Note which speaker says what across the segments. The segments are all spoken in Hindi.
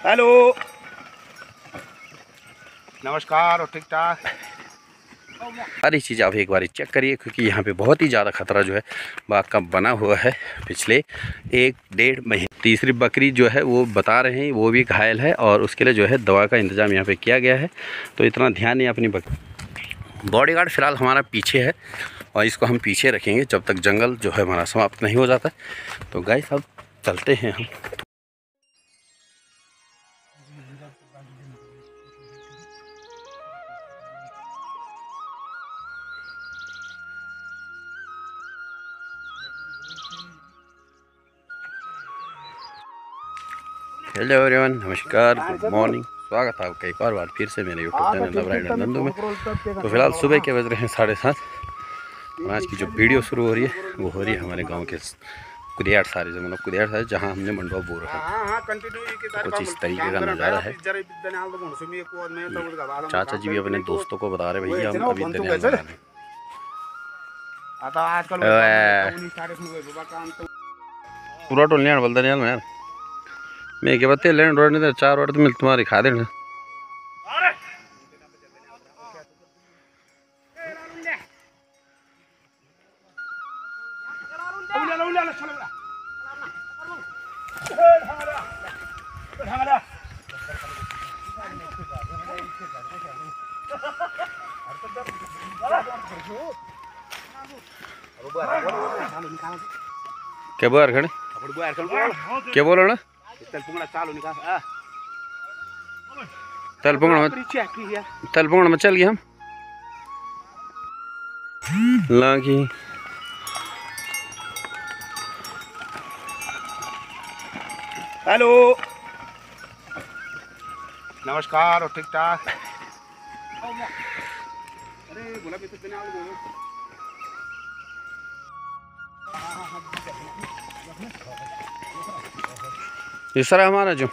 Speaker 1: हेलो। नमस्कार और ठीक ठाक?
Speaker 2: सारी चीज़ आप एक बार चेक करिए क्योंकि यहाँ पे बहुत ही ज़्यादा खतरा जो है बाघ का बना हुआ है पिछले एक डेढ़ महीने तीसरी बकरी जो है वो बता रहे हैं वो भी घायल है और उसके लिए जो है दवा का इंतज़ाम यहाँ पे किया गया है। तो इतना ध्यान नहीं अपनी बकरी बॉडी गार्ड फ़िलहाल हमारा पीछे है और इसको हम पीछे रखेंगे जब तक जंगल जो है हमारा समाप्त नहीं हो जाता। तो गाय सब चलते हैं हम। हेलो एवरीवन नमस्कार गुड मॉर्निंग स्वागत है आपका एक और बार फिर से मेरे यूट्यूब चैनल नवराइडर नंदू में तो फ़िलहाल सुबह के बज रहे हैं साढ़े सात। और आज की जो वीडियो शुरू हो रही है वो हो रही है हमारे गाँव के कुदियार सारे जो मतलब कुदियार सारे जहाँ हमने मंडवा बो रखा। है
Speaker 1: हाँ हाँ ये के
Speaker 2: कुछ इस तरीके का नज़ारा है। चाचा जी भी अपने दोस्तों को बता रहे भैया हम अभी रहे हैं
Speaker 1: काम तो
Speaker 2: पूरा टोल नहीं में यार मैं क्या बत्ते लेने रोड नहीं चार रोड तो मिल तुम्हारी, खा देना। क्या बाहेर
Speaker 1: चल
Speaker 2: क्या बोलो ना?
Speaker 1: चालू निकाल।
Speaker 2: तल पंगड़ में चल गए हम लागी।
Speaker 1: हेलो। नमस्कार और ठीक ठाक अरे बोला भी तो देने वाले बोलो
Speaker 2: ये सारा हमारा जो।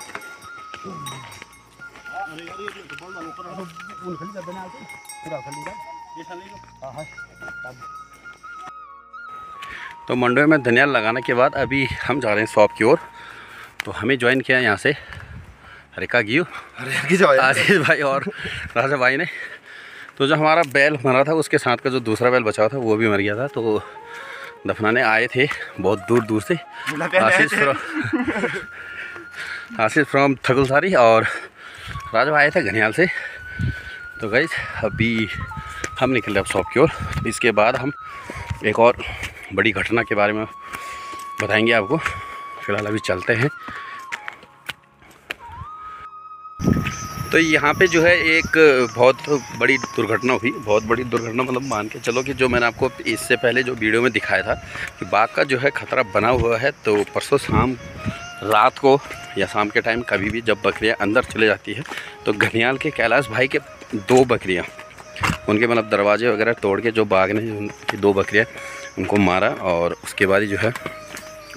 Speaker 2: तो मंडवे में धनिया लगाने के बाद अभी हम जा रहे हैं शॉप की ओर। तो हमें ज्वाइन किया यहाँ से हरिका गियो। आशीष भाई और राजा भाई ने। तो जो हमारा बैल मरा था उसके साथ का जो दूसरा बैल बचा हुआ था वो भी मर गया था। तो दफनाने आए थे बहुत दूर दूर से आशीष आशीष फ्रॉम थकुलसारी और राजा आए थे घनियाल से। तो गई अभी हम निकले अब शॉप की ओर। इसके बाद हम एक और बड़ी घटना के बारे में बताएँगे आपको। फ़िलहाल अभी चलते हैं। तो यहाँ पे जो है एक बहुत बड़ी दुर्घटना हुई। बहुत बड़ी दुर्घटना मतलब मान के चलो कि जो मैंने आपको इससे पहले जो वीडियो में दिखाया था कि बाघ का जो है खतरा बना हुआ है। तो परसों शाम रात को या शाम के टाइम कभी भी जब बकरियाँ अंदर चले जाती है तो घनियाल के कैलाश भाई के दो बकरियाँ, उनके मतलब दरवाजे वगैरह तोड़ के जो बाघ ने उनकी दो बकरियाँ उनको मारा और उसके बाद ही जो है,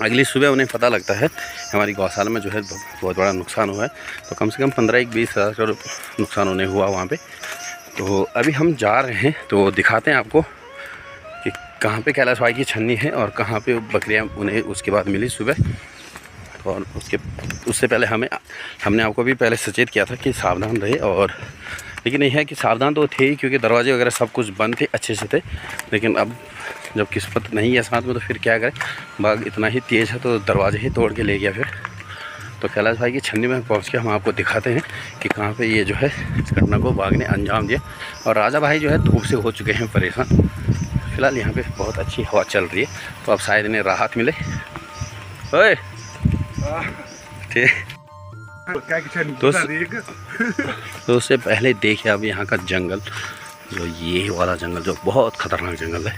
Speaker 2: अगली सुबह उन्हें पता लगता है, हमारी गौशाला में जो है बहुत बड़ा नुकसान हुआ है तो कम से कम पंद्रह एक बीस हज़ार का नुकसान उन्हें हुआ वहाँ पे। तो अभी हम जा रहे हैं तो दिखाते हैं आपको कि कहाँ पे कैलाश भाई की छन्नी है और कहाँ पे बकरियाँ उन्हें उसके बाद मिली सुबह। और उसके, उससे पहले हमें, हमने आपको भी पहले सचेत किया था कि सावधान रहे और, लेकिन यह है कि सावधान तो थे ही क्योंकि दरवाजे वगैरह सब कुछ बंद थे, अच्छे से थे। लेकिन अब जब किस्मत नहीं है साथ में तो फिर क्या करें? बाघ इतना ही तेज़ है तो दरवाजे ही तोड़ के ले गया फिर। तो कैलाश भाई की छन्नी में पहुँच के हम आपको दिखाते हैं कि कहाँ पे ये जो है, इस घटना को बाघ ने अंजाम दिया। और राजा भाई जो है, धूप से हो चुके हैं परेशान। फ़िलहाल यहाँ पे बहुत अच्छी हवा चल रही है तो अब शायद इन्हें राहत मिले। ओए! ठीक। तो तो उससे पहले देखे अब यहाँ का जंगल, जो ये वाला जंगल, जो बहुत खतरनाक जंगल है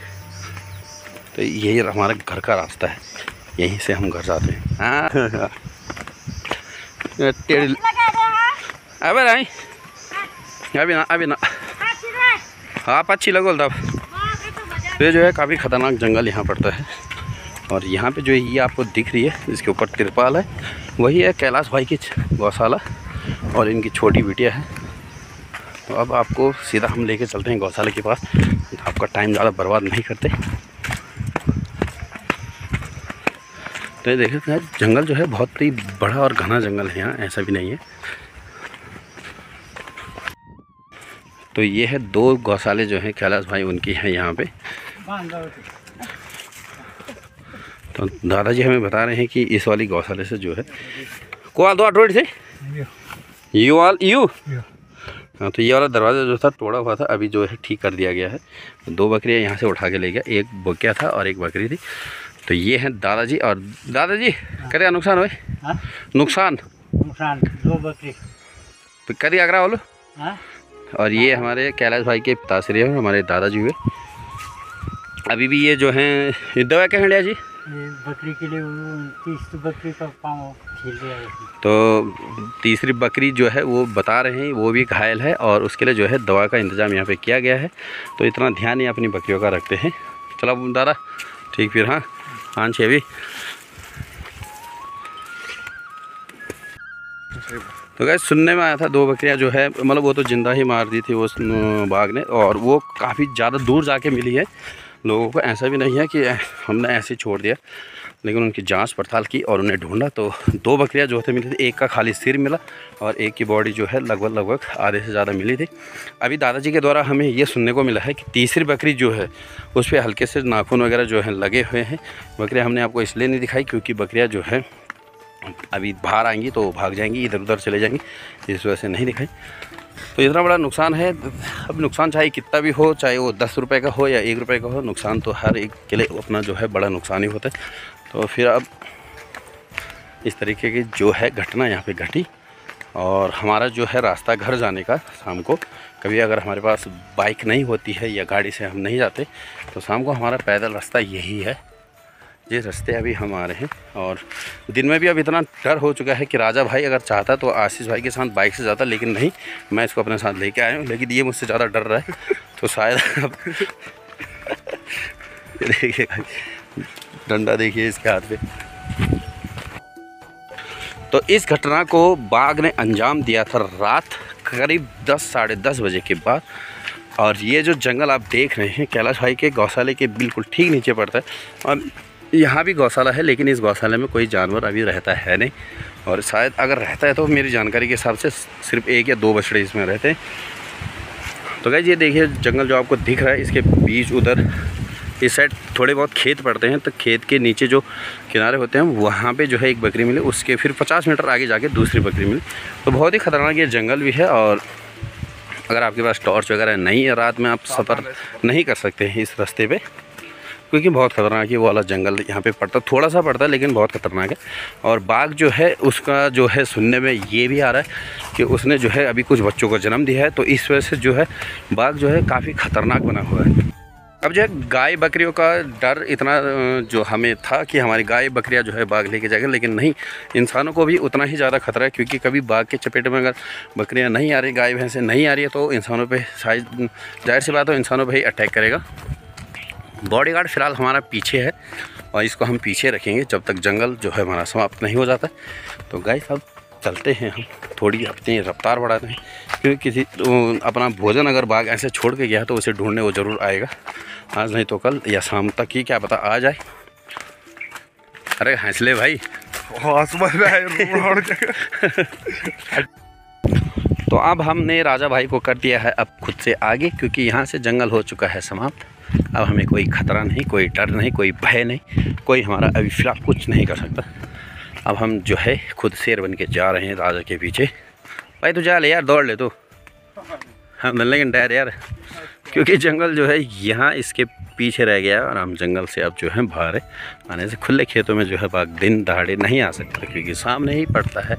Speaker 2: तो यही हमारे घर का रास्ता है। यहीं से हम घर जाते हैं। हाँ। अबे नहीं। अभी ना अभी ना। हाँ अच्छी लगो तब तो ये जो है काफ़ी ख़तरनाक जंगल यहाँ पड़ता है। और यहाँ पे जो ये आपको दिख रही है, इसके ऊपर तिरपाल है। वही है कैलाश भाई की गौशाला और इनकी छोटी बिटिया है। तो अब आपको सीधा हम लेके चलते हैं गौशाला के पास। आपका टाइम ज़्यादा बर्बाद नहीं करते। तो ये देखे थे जंगल जो है बहुत ही बड़ा और घना जंगल है यहाँ, ऐसा भी नहीं है। तो ये है दो गौशाले जो हैं, कैलाश भाई उनकी हैं यहाँ पे। तो दादाजी हमें बता रहे हैं कि इस वाली गौशाले से जो है को दो अटोट से? यू। All you? हाँ तो ये वाला दरवाज़ा जो था तोड़ा हुआ था अभी जो है ठीक कर दिया गया है। दो बकरियाँ यहाँ से उठा के ले गया एक बकिया था और एक बकरी थी। तो ये हैं दादाजी और दादाजी करे नुकसान हुए
Speaker 3: हाँ?
Speaker 2: नुकसान?
Speaker 3: नुकसान दो बकरी।
Speaker 2: तो करी आगरा बोलो
Speaker 3: हाँ?
Speaker 2: और ये हमारे कैलाश भाई के पिताश्री हैं हमारे दादाजी हुए। अभी भी ये जो हैं दवा क्या खड़िया जी?
Speaker 3: बकरी के लिए वो तीस तो बकरी का पाँव छील दिया
Speaker 2: तो तीसरी बकरी जो है वो बता रहे हैं वो भी घायल है और उसके लिए जो है दवा का इंतज़ाम यहाँ पे किया गया है। तो इतना ध्यान ही अपनी बकरियों का रखते हैं। चलो दादा ठीक फिर हाँ? हाँ छे भी तो गैस सुनने में आया था दो बकरियाँ जो है मतलब वो तो ज़िंदा ही मार दी थी न, बाघ ने और वो काफ़ी ज़्यादा दूर जाके मिली है। लोगों को ऐसा भी नहीं है कि हमने ऐसे छोड़ दिया, लेकिन उनकी जाँच पड़ताल की और उन्हें ढूंढा तो दो बकरियाँ जो थे मिली थी, एक का खाली सिर मिला और एक की बॉडी जो है लगभग लगभग आधे से ज़्यादा मिली थी। अभी दादाजी के द्वारा हमें यह सुनने को मिला है कि तीसरी बकरी जो है, उस पर हल्के से नाखून वगैरह जो है लगे हुए हैं। बकरियाँ हमने आपको इसलिए नहीं दिखाई क्योंकि बकरियाँ जो है, अभी बाहर आएँगी तो भाग जाएँगी इधर उधर चले जाएँगी, इस वजह से नहीं दिखाई। तो इतना बड़ा नुकसान है। अब नुकसान चाहे कितना भी हो, चाहे वो दस रुपये का हो या एक रुपये का हो, नुकसान तो हर एक के लिए अपना जो है बड़ा नुकसान ही होता है। तो फिर अब इस तरीके की जो है घटना यहाँ पे घटी और हमारा जो है रास्ता घर जाने का शाम को, कभी अगर हमारे पास बाइक नहीं होती है या गाड़ी से हम नहीं जाते तो शाम को हमारा पैदल रास्ता यही है। जिस रास्ते अभी हम आ रहे हैं और दिन में भी अब इतना डर हो चुका है कि राजा भाई अगर चाहता तो आशीष भाई के साथ बाइक से जाता, लेकिन नहीं, मैं इसको अपने साथ लेके आया हूँ, लेकिन ये मुझसे ज़्यादा डर रहा है तो शायद अब देखिए डंडा देखिए इसके हाथ पे। तो इस घटना को बाघ ने अंजाम दिया था रात करीब दस, साढ़े दस बजे के बाद, और ये जो जंगल आप देख रहे हैं, कैलाश भाई के गौशाले के बिल्कुल ठीक नीचे पड़ता है, और यहाँ भी गौशाला है लेकिन इस गौशाले में कोई जानवर अभी रहता है नहीं। और शायद अगर रहता है तो मेरी जानकारी के हिसाब से सिर्फ़ एक या दो बछड़े इसमें रहते हैं। तो गैस ये देखिए जंगल जो आपको दिख रहा है इसके बीच उधर इस साइड थोड़े बहुत खेत पड़ते हैं तो खेत के नीचे जो किनारे होते हैं वहाँ पे जो है एक बकरी मिली उसके फिर 50 मीटर आगे जाके दूसरी बकरी मिली। तो बहुत ही ख़तरनाक ये जंगल भी है और अगर आपके पास टॉर्च वगैरह नहीं है रात में आप सफ़र नहीं कर सकते हैं इस रास्ते पे। क्योंकि बहुत ख़तरनाक है वो वाला जंगल यहाँ पे पड़ता थोड़ा सा पड़ता है लेकिन बहुत ख़तरनाक है। और बाघ जो है, उसका जो है सुनने में ये भी आ रहा है कि उसने जो है अभी कुछ बच्चों को जन्म दिया है तो इस वजह से जो है बाघ जो है काफ़ी ख़तरनाक बना हुआ है। अब जो है गाय बकरियों का डर इतना जो हमें था कि हमारी गाय बकरियाँ जो है बाघ लेके जाएगा, लेकिन नहीं, इंसानों को भी उतना ही ज़्यादा खतरा है क्योंकि कभी बाघ के चपेट में अगर बकरियाँ नहीं आ रही, गाय, भैंसें नहीं आ रही है तो इंसानों पे शायद, ज़ाहिर सी बात हो, इंसानों पे ही अटैक करेगा। बॉडी गार्ड फ़िलहाल हमारा पीछे है और इसको हम पीछे रखेंगे जब तक जंगल जो है हमारा समाप्त नहीं हो जाता। तो गाय अब चलते हैं हम। थोड़ी अपनी रफ्तार बढ़ाते हैं क्योंकि किसी तो अपना भोजन अगर बाघ ऐसे छोड़ के गया तो उसे ढूँढने वो ज़रूर आएगा। आज नहीं तो कल या शाम तक ही क्या पता आ जाए। अरे हंसले भाई। तो अब हमने राजा भाई को कर दिया है अब खुद से आगे, क्योंकि यहाँ से जंगल हो चुका है समाप्त। अब हमें कोई ख़तरा नहीं, कोई डर नहीं, कोई भय नहीं, कोई हमारा अभी फ़िलहाल कुछ नहीं कर सकता। अब हम जो है खुद शेर बन के जा रहे हैं राजा के पीछे। भाई तू जा ले यार, दौड़ ले तो। हम लेकिन डर यार। क्योंकि जंगल जो है यहाँ इसके पीछे रह गया है और हम जंगल से अब जो है बाहर आने से खुले खेतों में जो है बाग दिन दहाड़े नहीं आ सकता क्योंकि सामने ही पड़ता है।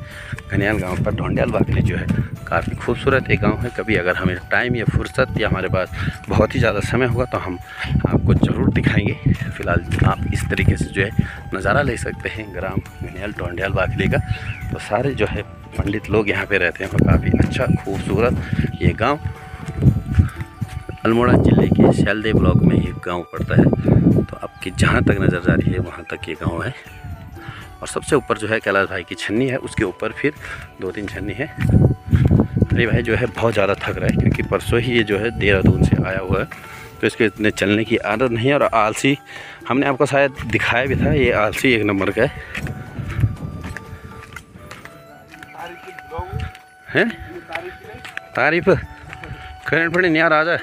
Speaker 2: घनियाल गाँव पर ढोंडियाल बागली जो है काफ़ी खूबसूरत एक गाँव है। कभी अगर हमें टाइम या फुर्सत या हमारे पास बहुत ही ज़्यादा समय होगा तो हम आपको ज़रूर दिखाएँगे। फ़िलहाल आप इस तरीके से जो है नज़ारा ले सकते हैं ग्राम घनियाल ढोंडियाल बागली का। तो सारे जो है पंडित लोग यहाँ पे रहते हैं और काफ़ी अच्छा खूबसूरत ये गाँव। अल्मोड़ा ज़िले के शैलदे ब्लॉक में ये गाँव पड़ता है। तो आपकी जहाँ तक नज़र जा रही है, वहाँ तक ये गाँव है। और सबसे ऊपर जो है, कैलाश भाई की छन्नी है, उसके ऊपर फिर दो तीन छन्नी है। अरे भाई, जो है, बहुत ज़्यादा थक रहा है, क्योंकि परसों ही ये जो है, देहरादून से आया हुआ है। तो इसके इतने चलने की आदत नहीं है, और आलसी हमने आपको शायद दिखाया भी था, ये आलसी एक नंबर का है। हैं? तारीफ़? करंट पड़े नहीं आ जाए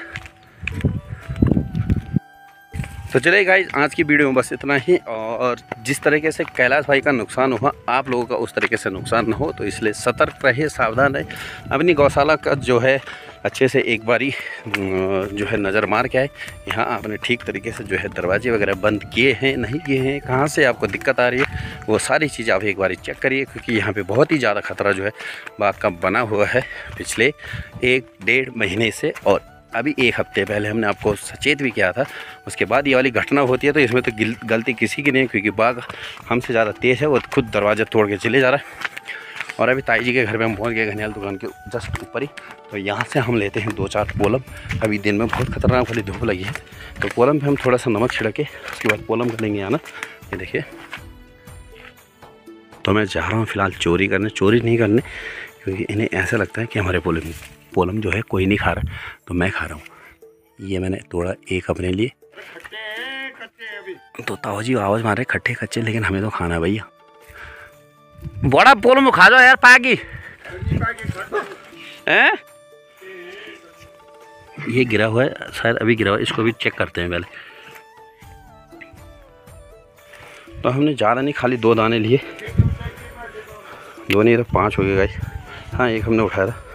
Speaker 2: तो चलिए गाइज़ आज की वीडियो में बस इतना ही और जिस तरीके से कैलाश भाई का नुकसान हुआ, आप लोगों का उस तरीके से नुकसान न हो तो इसलिए सतर्क रहे सावधान रहे अपनी गौशाला का जो है, अच्छे से एक बारी जो है नज़र मार के आए। यहाँ आपने ठीक तरीके से जो है दरवाजे वगैरह बंद किए हैं, नहीं किए हैं, कहाँ से आपको दिक्कत आ रही है, वो सारी चीज़ आप एक बारी चेक करिए, क्योंकि यहाँ पे बहुत ही ज़्यादा खतरा जो है बाग का बना हुआ है पिछले एक डेढ़ महीने से और अभी एक हफ़्ते पहले हमने आपको सचेत भी किया था, उसके बाद ये वाली घटना होती है तो इसमें तो गिल- गलती किसी की नहीं है, क्योंकि बाघ हमसे ज़्यादा तेज़ है, वो खुद दरवाज़ा तोड़ के चले जा रहा है। और अभी ताई जी के घर पे हम पहुँच गए, घनियाल दुकान के जस्ट ऊपर ही। तो यहाँ से हम लेते हैं दो चार पोलम। अभी दिन में बहुत खतरनाक वाली धूप लगी है। तो पोलम पे हम थोड़ा सा नमक छिड़के, उसके बाद पोलम करेंगे आना ये देखिए। तो मैं जा रहा हूँ फ़िलहाल चोरी करने, चोरी नहीं करने, क्योंकि इन्हें ऐसा लगता है कि हमारे पोलम पोलम जो है कोई नहीं खा रहा। तो मैं खा रहा हूँ। ये मैंने तोड़ा एक अपने लिए। तो ताऊ जी आवाज़ मारे खट्टे कच्चे लेकिन हमें तो खाना है भैया। बड़ा पोलम खा जाओ यार, पागी। हैं? ये गिरा हुआ है, शायद अभी गिरा हुआ है, इसको भी चेक करते हैं पहले। तो हमने ज़्यादा नहीं, खाली दो दाने लिए। दो नहीं तो पाँच हो गए गाइस हाँ एक हमने उठाया था।